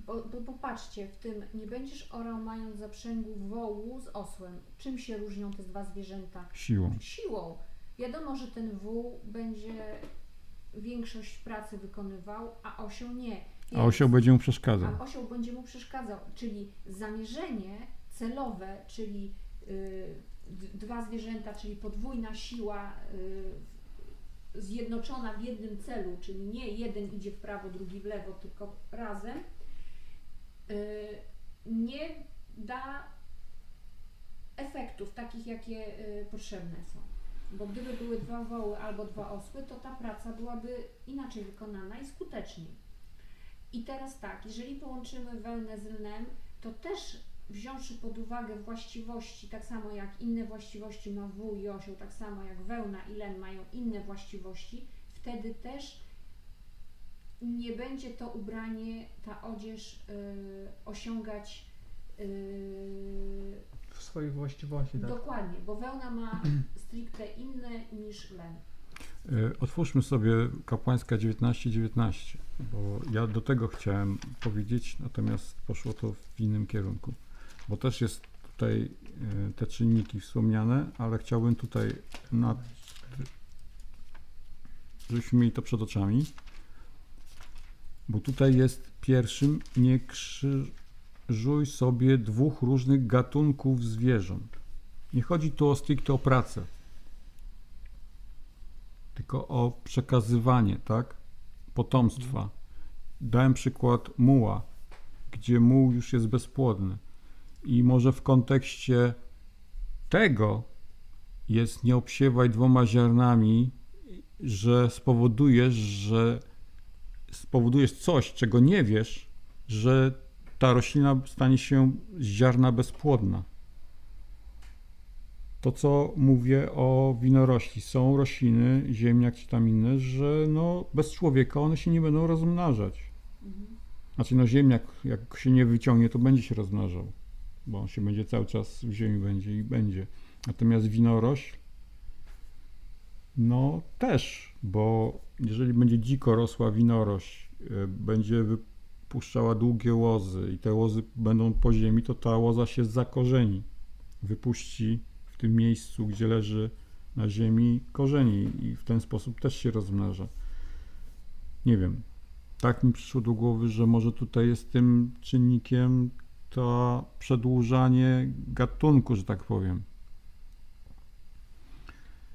bo, bo popatrzcie, w tym nie będziesz orał mając zaprzęgu wołu z osłem. Czym się różnią te dwa zwierzęta? Siłą. Siłą. Wiadomo, że ten wół będzie większość pracy wykonywał, a osioł nie. A Więc- osioł będzie mu przeszkadzał. a osioł będzie mu przeszkadzał, czyli zamierzenie celowe, czyli y, dwa zwierzęta, czyli podwójna siła y, zjednoczona w jednym celu, czyli nie jeden idzie w prawo, drugi w lewo, tylko razem, y, nie da efektów takich, jakie y, potrzebne są. Bo gdyby były dwa woły albo dwa osły, to ta praca byłaby inaczej wykonana i skuteczniej. I teraz tak, jeżeli połączymy wełnę z lnem, to też wziąwszy pod uwagę właściwości, tak samo jak inne właściwości ma wół i osioł, tak samo jak wełna i len mają inne właściwości, wtedy też nie będzie to ubranie, ta odzież y, osiągać W swoich właściwości, tak? dokładnie, bo wełna ma (clears throat) stricte inne niż len. E, Otwórzmy sobie kapłańska 1919, bo ja do tego chciałem powiedzieć, natomiast poszło to w innym kierunku. Bo też jest tutaj e, te czynniki wspomniane, ale chciałbym tutaj, na, żebyśmy mieli to przed oczami, bo tutaj jest pierwszym, nie krzyżuj sobie dwóch różnych gatunków zwierząt. Nie chodzi tu o stricte o pracę, tylko o przekazywanie, tak? Potomstwa. Dałem przykład muła, gdzie muł już jest bezpłodny. I może w kontekście tego jest nie obsiewaj dwoma ziarnami, że spowodujesz, że spowodujesz coś, czego nie wiesz, że ta roślina stanie się z ziarna bezpłodna to, co mówię o winorośli. Są rośliny, ziemniak czy tam inne, że no, bez człowieka one się nie będą rozmnażać. Znaczy, no ziemniak, jak się nie wyciągnie, to będzie się rozmnażał, bo on się będzie cały czas w ziemi będzie i będzie. Natomiast winorośl, no też, bo jeżeli będzie dziko rosła winorośl, y, będzie wypuszczała długie łozy i te łozy będą po ziemi, to ta łoza się zakorzeni, wypuści w tym miejscu, gdzie leży na ziemi korzeni i w ten sposób też się rozmnaża. Nie wiem. Tak mi przyszło do głowy, że może tutaj jest tym czynnikiem to przedłużanie gatunku, że tak powiem.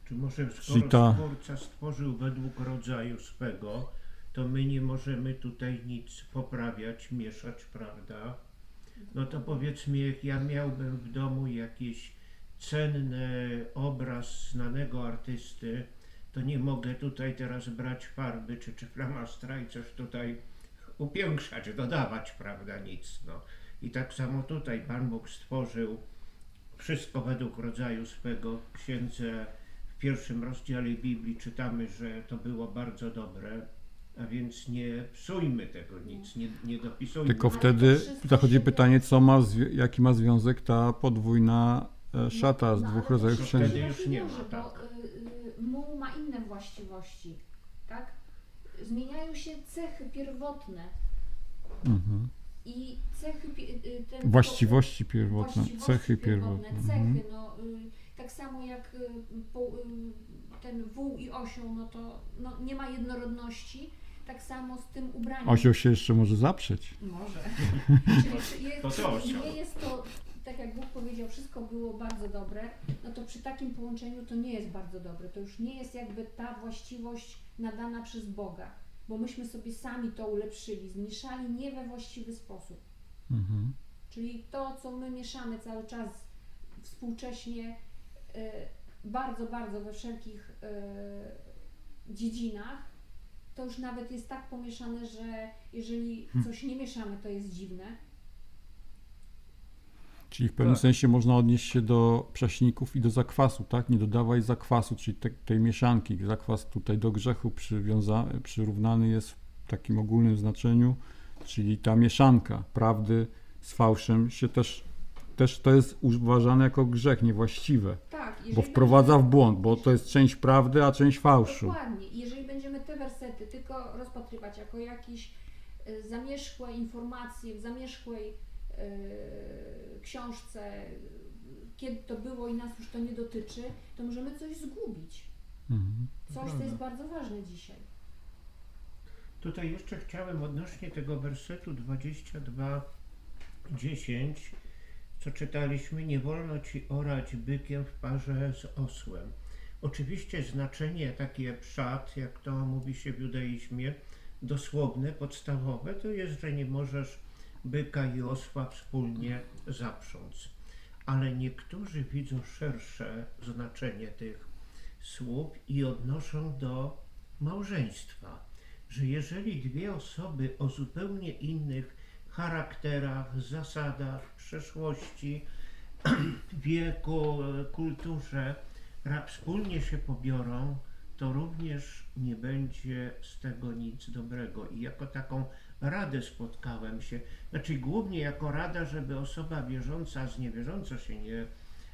Czy może Czyli skoro ta- Stwórca stworzył według rodzaju swego, to my nie możemy tutaj nic poprawiać, mieszać, prawda? No to powiedzmy, jak ja miałbym w domu jakiś cenny obraz znanego artysty, to nie mogę tutaj teraz brać farby czy, czy flamastra i coś tutaj upiększać, dodawać, prawda, nic. No. I tak samo tutaj Pan Bóg stworzył wszystko według rodzaju swego. W księdze w pierwszym rozdziale Biblii czytamy, że to było bardzo dobre, a więc nie psujmy tego nic, nie, nie dopisujmy. Tylko wtedy zachodzi pytanie, co ma, jaki ma związek ta podwójna e, szata z No, dwóch rodzajów wszędzie. Wtedy już nie ma, tak. Bo y, y, muł ma inne właściwości, tak? Zmieniają się cechy pierwotne Mhm. i cechy... y, Ten, Właściwości pierwotne, właściwości cechy pierwotne. Cechy, Mhm. no, y, tak samo jak y, po, y, ten wół i osioł, no to no, nie ma jednorodności, tak samo z tym ubraniem. Osioł się jeszcze może zaprzeć. Może. (laughs) Czyli jest, To nie jest to, tak jak Bóg powiedział, wszystko było bardzo dobre, no to przy takim połączeniu to nie jest bardzo dobre. To już nie jest jakby ta właściwość nadana przez Boga, bo myśmy sobie sami to ulepszyli, zmieszali nie we właściwy sposób. Mhm. Czyli to, co my mieszamy cały czas współcześnie, y, bardzo, bardzo we wszelkich y, dziedzinach, to już nawet jest tak pomieszane, że jeżeli coś nie mieszamy, to jest dziwne. Czyli w pewnym Tak. sensie można odnieść się do prześników i do zakwasu, tak? Nie dodawaj zakwasu, czyli te, tej mieszanki. Zakwas tutaj do grzechu przywiąza, przyrównany jest w takim ogólnym znaczeniu, czyli ta mieszanka prawdy z fałszem się też, też to jest uważane jako grzech niewłaściwe, Tak, bo wprowadza w błąd, bo to jest część prawdy, a część fałszu. Dokładnie. Jeżeli te wersety tylko rozpatrywać jako jakieś y, zamierzchłe informacje w zamierzchłej y, książce, kiedy to było i nas już to nie dotyczy, to możemy coś zgubić. Mhm. Coś, co Prawda. jest bardzo ważne dzisiaj. Tutaj jeszcze chciałem odnośnie tego wersetu 22:10, co czytaliśmy, nie wolno ci orać bykiem w parze z osłem. Oczywiście znaczenie takie przad, jak to mówi się w judaizmie, dosłowne, podstawowe, to jest, że nie możesz byka i osła wspólnie zaprząc. Ale niektórzy widzą szersze znaczenie tych słów i odnoszą do małżeństwa że jeżeli dwie osoby o zupełnie innych charakterach, zasadach, przeszłości, (clears throat) wieku, kulturze wspólnie się pobiorą, to również nie będzie z tego nic dobrego. I jako taką radę spotkałem się, znaczy głównie jako rada, żeby osoba wierząca z niewierząco się nie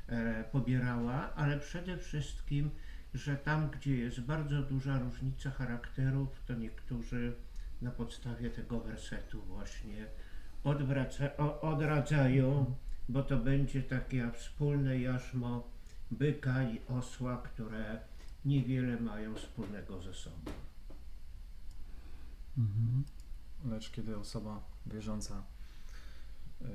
e, pobierała, ale przede wszystkim, że tam, gdzie jest bardzo duża różnica charakterów, to niektórzy na podstawie tego wersetu właśnie odwraca, o, odradzają, bo to będzie takie wspólne jarzmo byka i osła, które niewiele mają wspólnego ze sobą. Mhm. Lecz kiedy osoba wierząca yy,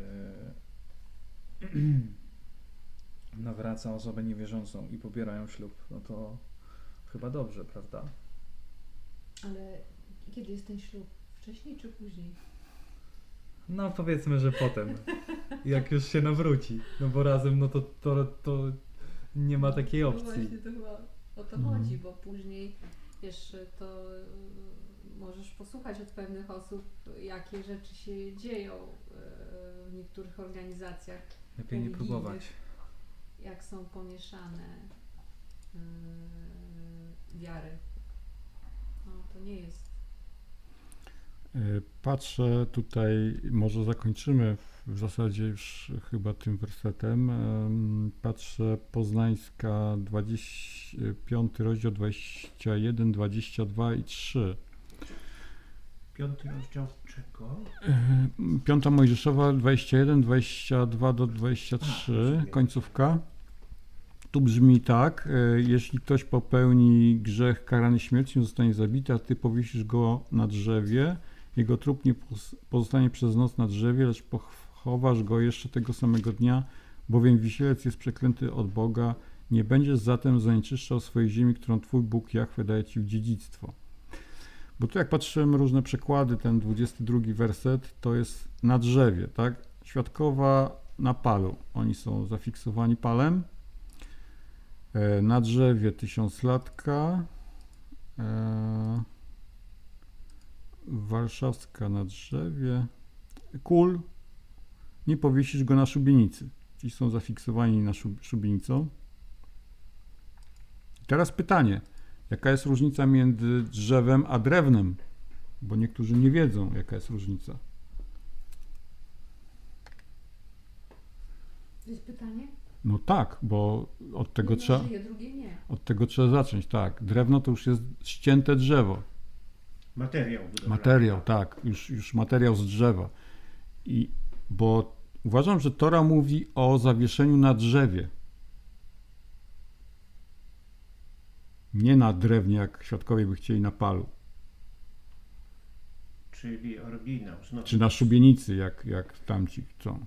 (clears throat) nawraca osobę niewierzącą i pobierają ślub, no to chyba dobrze, prawda? Ale kiedy jest ten ślub? Wcześniej czy później? No powiedzmy, że potem, jak już się nawróci, no bo razem no to, to, to nie ma takiej No opcji. właśnie, to chyba o to Mhm. chodzi, bo później wiesz, to y, możesz posłuchać od pewnych osób, jakie rzeczy się dzieją y, w niektórych organizacjach, Lepiej nie próbować. jak są pomieszane y, wiary. No to nie jest. Patrzę tutaj, może zakończymy w- zasadzie już chyba tym wersetem. Em, Patrzę Poznańska 25 rozdział 21, 22 i 3. Piąty rozdział czego? Piąta Mojżeszowa 21, 22 do A, 23, rozumiem. końcówka. Tu brzmi tak, y, jeśli ktoś popełni grzech karany śmiercią, zostanie zabity, a ty powiesisz go na drzewie, jego trup nie pozostanie przez noc na drzewie, lecz pochowasz go jeszcze tego samego dnia, bowiem wisielec jest przeklęty od Boga, nie będziesz zatem zanieczyszczał swojej ziemi, którą twój Bóg Jahwe daje ci w dziedzictwo. Bo tu jak patrzyłem różne przekłady, ten 22 werset to jest na drzewie, tak? Świadkowa na palu. Oni są zafiksowani palem. E, Na drzewie tysiąclatka. E, Warszawska na drzewie. Kul. Nie powiesisz go na szubienicy. Ci są zafiksowani na szub- szubienicą. Teraz pytanie. Jaka jest różnica między drzewem a drewnem? Bo niektórzy nie wiedzą, jaka jest różnica. To jest pytanie? No tak, bo od tego, Jedno trzeba, żyje, drugie nie. od tego trzeba zacząć. Tak, drewno to już jest ścięte drzewo. Materiał budowlany. Materiał, tak, już, już materiał z drzewa. I bo uważam, że Tora mówi o zawieszeniu na drzewie. Nie na drewnie, jak świadkowie by chcieli na palu. Czyli oryginał. Znowu. Czy na szubienicy, jak, jak tamci chcą.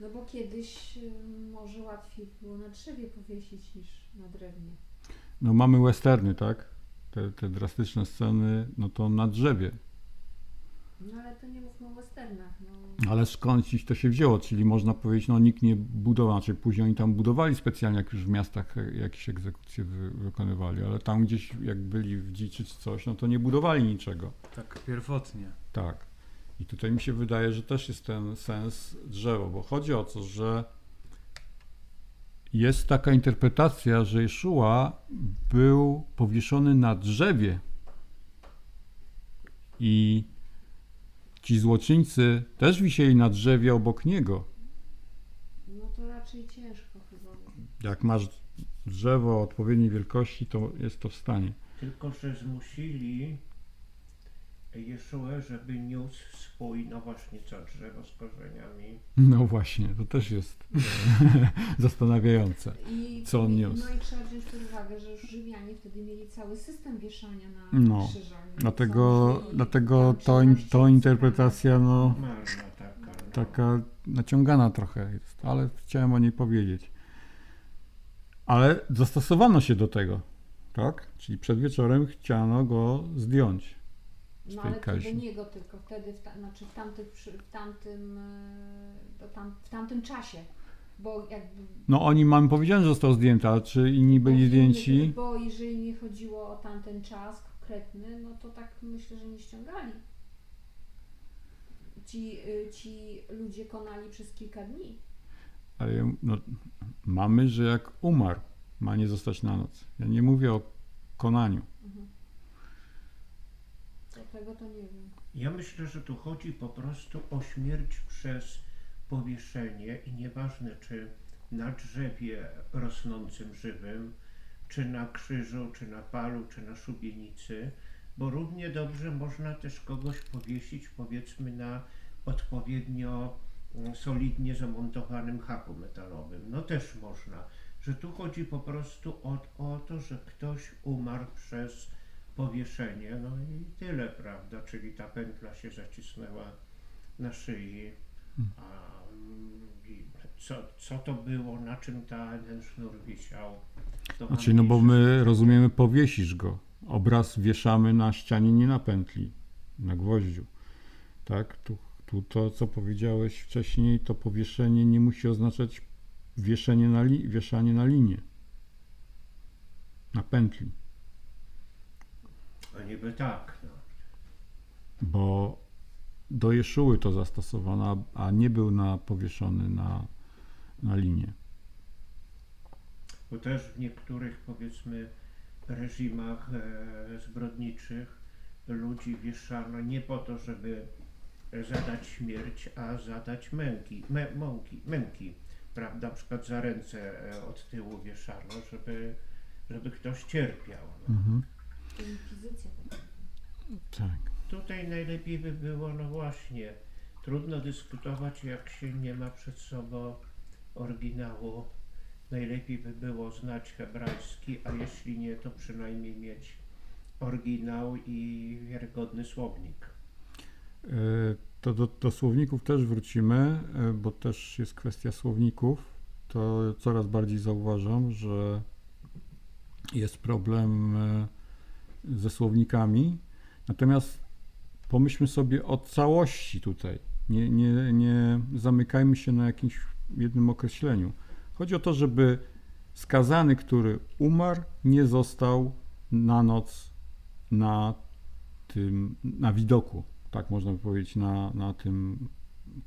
No bo kiedyś y, może łatwiej było na drzewie powiesić niż na drewnie. No mamy westerny, tak? Te, te drastyczne sceny, no to na drzewie. No ale to nie mówmy o westernach. No. Ale skąd dziś to się wzięło? Czyli można powiedzieć, no nikt nie budował, znaczy później oni tam budowali specjalnie, jak już w miastach e, jakieś egzekucje wy, wykonywali, ale tam gdzieś jak byli w dziczy czy coś, no to nie budowali niczego. Tak pierwotnie. Tak. I tutaj mi się wydaje, że też jest ten sens drzewa, bo chodzi o to, że jest taka interpretacja, że Jeszua był powieszony na drzewie i ci złoczyńcy też wisieli na drzewie obok niego. no to raczej ciężko chyba. Jak masz drzewo odpowiedniej wielkości, to jest to w stanie. Tylko, że zmusili Jeszuę, żeby niósł swój, no właśnie co, drzewo z korzeniami. No właśnie, to też jest (laughs) zastanawiające. I, Co on niósł? No i trzeba wziąć pod uwagę, że już Rzymianie wtedy mieli cały system wieszania na No, krzyżach. Dlatego, i dlatego to, to interpretacja no, Marna taka. No. taka naciągana trochę jest, ale chciałem o niej powiedzieć. Ale zastosowano się do tego, tak? Czyli przed wieczorem chciano go zdjąć. Z No tej ale to kaźni. do niego tylko wtedy, w ta, znaczy w, tamtych, w, tamtym, e, tam, w tamtym czasie. Bo jakby. No oni, mam powiedziane, że został zdjęty, ale czy inni byli zdjęci? Bo jeżeli nie chodziło o tamten czas, konkretny, no to tak myślę, że nie ściągali. Ci, y, ci ludzie konali przez kilka dni. Ale no, mamy, że jak umarł, ma nie zostać na noc. Ja nie mówię o konaniu. Mhm. Tego to nie wiem. Ja myślę, że tu chodzi po prostu o śmierć przez powieszenie i nieważne czy na drzewie rosnącym żywym, czy na krzyżu, czy na palu, czy na szubienicy, bo równie dobrze można też kogoś powiesić powiedzmy na odpowiednio solidnie zamontowanym haku metalowym. No też można, że tu chodzi po prostu o, o to, że ktoś umarł przez powieszenie, no i tyle, prawda, czyli ta pętla się zacisnęła na szyi, a mm, i co, co to było, na czym ta, ten sznur wisiał. to Znaczy, no bo my rozumiemy, powiesisz go. Obraz wieszamy na ścianie, nie na pętli, na gwoździu. Tak? Tu, tu to, co powiedziałeś wcześniej, to powieszenie nie musi oznaczać wieszenie na wieszanie na linię. Na pętli. A niby tak, no. Bo do Jeszuły to zastosowano, a nie był na, powieszony na, na linię. Bo też w niektórych powiedzmy reżimach e, zbrodniczych ludzi wieszano nie po to, żeby zadać śmierć, a zadać męki, mę, mąki, męki, prawda? Na przykład za ręce e, od tyłu wieszano, żeby, żeby ktoś cierpiał. No. Mhm. Tak. Tutaj najlepiej by było, no właśnie, trudno dyskutować, jak się nie ma przed sobą oryginału. Najlepiej by było znać hebrajski, a jeśli nie, to przynajmniej mieć oryginał i wiarygodny słownik. E, To do, do słowników też wrócimy, e, bo też jest kwestia słowników. To coraz bardziej zauważam, że jest problem e, ze słownikami. Natomiast pomyślmy sobie o całości tutaj. Nie, nie, nie zamykajmy się na jakimś jednym określeniu. Chodzi o to, żeby skazany, który umarł, nie został na noc na tym, na widoku tak można by powiedzieć, na, na tym,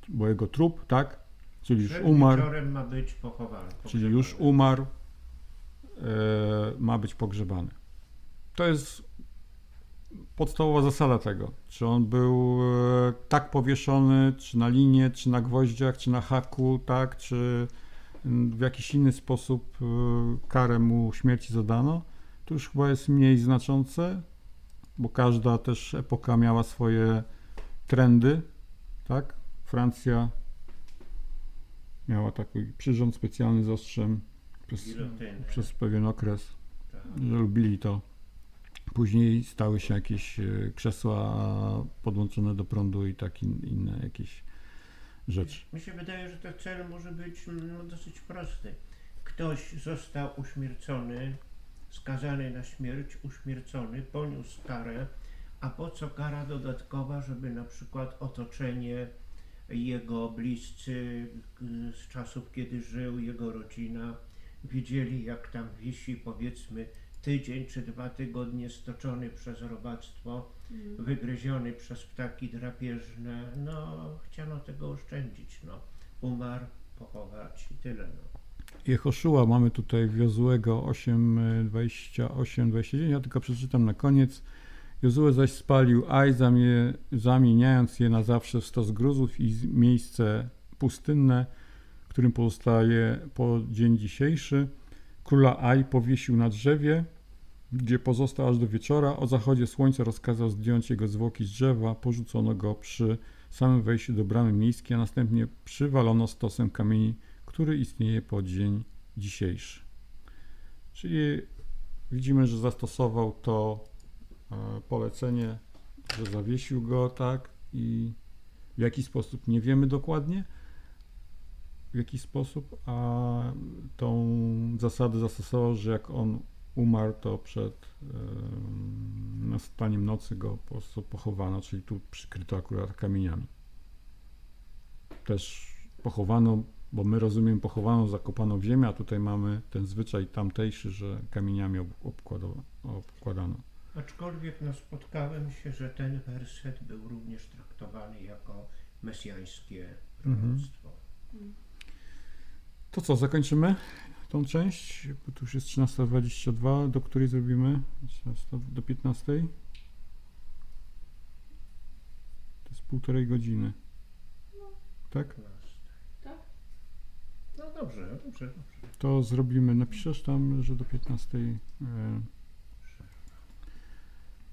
bo jego trup, tak, czyli już umarł, ma być pochowany. czyli już umarł, e, ma być pogrzebany. To jest podstawowa zasada tego, czy on był e, tak powieszony, czy na linie, czy na gwoździach, czy na haku, tak, czy mm, w jakiś inny sposób e, karę mu śmierci zadano, to już chyba jest mniej znaczące, bo każda też epoka miała swoje trendy, tak? Francja miała taki przyrząd specjalny z ostrzem przez, przez pewien okres, tak. że lubili to. Później stały się jakieś e, krzesła podłączone do prądu i takie inne jakieś rzeczy. Mi się wydaje, że ten cel może być no, dosyć prosty. Ktoś został uśmiercony, skazany na śmierć, uśmiercony, poniósł karę, a po co kara dodatkowa, żeby na przykład otoczenie, jego bliscy y, z czasów, kiedy żył, jego rodzina, widzieli jak tam wisi powiedzmy tydzień czy dwa tygodnie stoczony przez robactwo, Mhm. wygryziony przez ptaki drapieżne, no chciano tego oszczędzić, no. Umarł, pochować i tyle, no. Jehoszua mamy tutaj w Jozuego 8, e, 28, 29, ja tylko przeczytam na koniec. Jozue zaś spalił Aj, zamie, zamieniając je na zawsze w stos gruzów i miejsce pustynne, którym pozostaje po dzień dzisiejszy. Króla Aj powiesił na drzewie, gdzie pozostał aż do wieczora. O zachodzie słońca rozkazał zdjąć jego zwłoki z drzewa, porzucono go przy samym wejściu do bramy miejskiej, a następnie przywalono stosem kamieni który istnieje po dzień dzisiejszy. Czyli widzimy, że zastosował to e, polecenie, że zawiesił go, tak, i w jaki sposób nie wiemy dokładnie, w jaki sposób, a tą zasadę zastosował, że jak on umarł, to przed em, nastaniem nocy go po prostu pochowano, czyli tu przykryto akurat kamieniami. Też pochowano bo my rozumiemy pochowaną, zakopaną w ziemię, a tutaj mamy ten zwyczaj tamtejszy, że kamieniami obkładano. Aczkolwiek no, spotkałem się, że ten werset był również traktowany jako mesjańskie Mhm. To co, zakończymy tą część? Bo tu już jest 13.22. Do której zrobimy? 13 Do 15.00? To jest półtorej godziny. Tak? Tak? No dobrze, dobrze, dobrze. To zrobimy. Napiszesz tam, że do 15.00 e,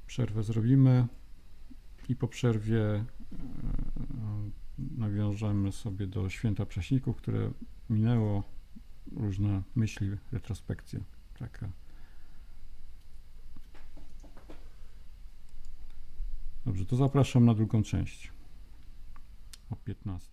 przerwę zrobimy i po przerwie e, nawiążemy sobie do święta prześników, które minęło, różne myśli, retrospekcje. Taka. Dobrze, to zapraszam na drugą część o 15.